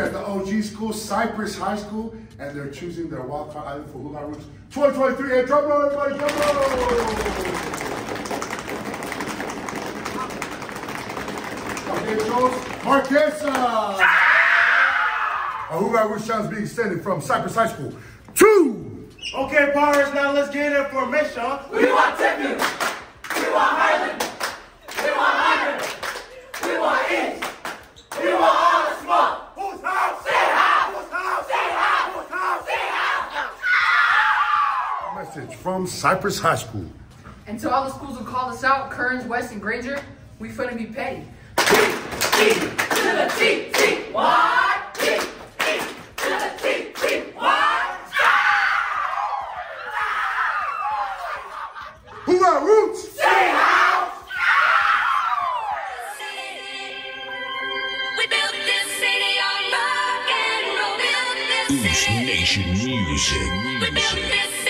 We're here at the OG school, Cyprus High School, and they're choosing their wildcard island for Hula Got Roots 2023. And drum roll, everybody, drum roll! Okay, Jones, Marquesa! A Who Got Roots challenge being extended from Cyprus High School to Okay, Powers, now let's get in formation. We want Tippy. We want Highland. Message from Cyprus High School. And to all the schools who called us out, Kearns, West, and Granger, we finna be petty. T to the T T Y T T to the T T Y. Who Got Roots? Say how. We built this city on rock and roll. Built this city. Nation Music. We built Music. this